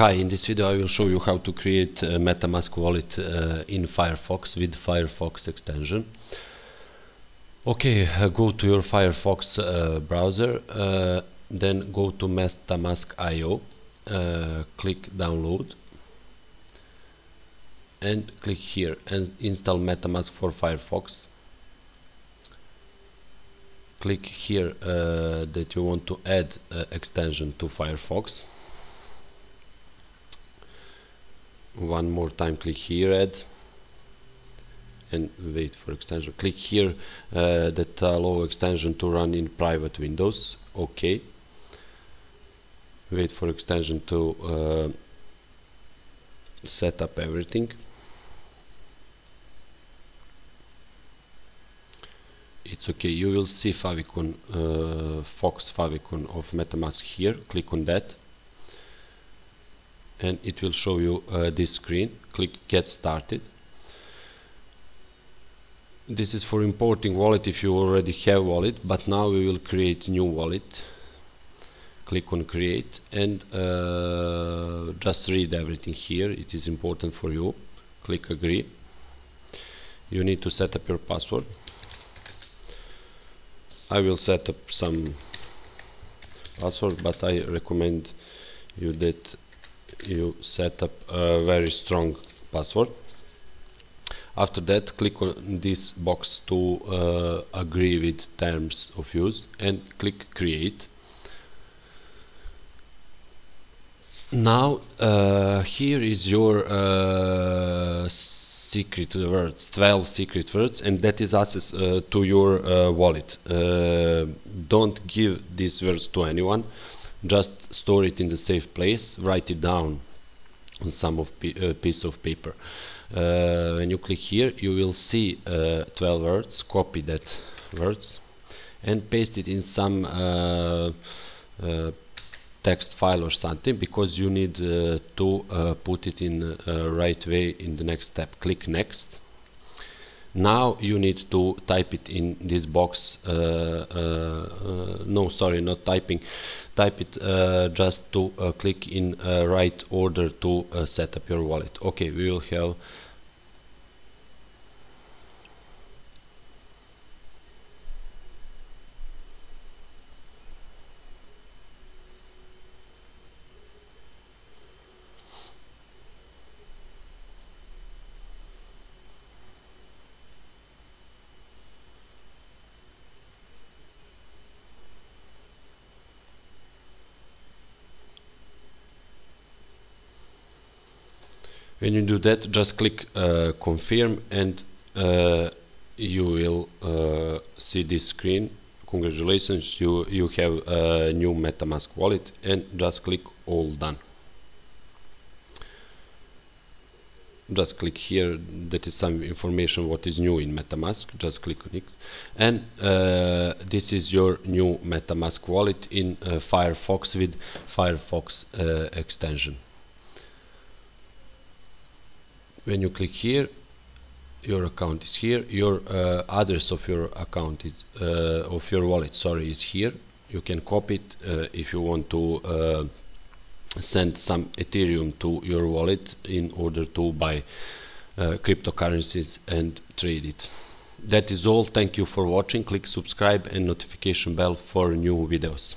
Hi, in this video I will show you how to create a MetaMask wallet uh, in Firefox with Firefox extension. Okay, uh, go to your Firefox uh, browser, uh, then go to MetaMask.io, uh, click download and click here and install MetaMask for Firefox. Click here uh, that you want to add extension to Firefox one more time click here add and wait for extension. Click here uh, that allow extension to run in private windows. Okay wait for extension to uh, set up everything. It's okay you will see favicon uh, fox favicon of metamask here. Click on that and it will show you uh, this screen. Click get started. This is for importing wallet if you already have wallet but now we will create new wallet. Click on create and uh, just read everything here. It is important for you. Click agree. You need to set up your password. I will set up some password but I recommend you that you set up a very strong password. After that click on this box to uh, agree with terms of use and click create. Now uh, here is your uh, secret words 12 secret words and that is access uh, to your uh, wallet. Uh, don't give these words to anyone just store it in the safe place write it down on some of uh, piece of paper. Uh, when you click here you will see uh, 12 words copy that words and paste it in some uh, uh, text file or something because you need to put it in the right way in the next step. Click next now you need to type it in this box uh, uh, uh, no sorry not typing. Type it uh, just to uh, click in uh, right order to set up your wallet. Okay we will have when you do that just click uh, confirm and uh, you will uh, see this screen. Congratulations you you have a new metamask wallet and just click all done. Just click here that is some information what is new in metamask just click it. And uh, this is your new metamask wallet in uh, firefox with firefox uh, extension when you click here your account is here. Your uh, address of your account is uh, of your wallet sorry is here. You can copy it uh, if you want to uh, send some ethereum to your wallet in order to buy uh, cryptocurrencies and trade it. That is all. Thank you for watching. Click subscribe and notification bell for new videos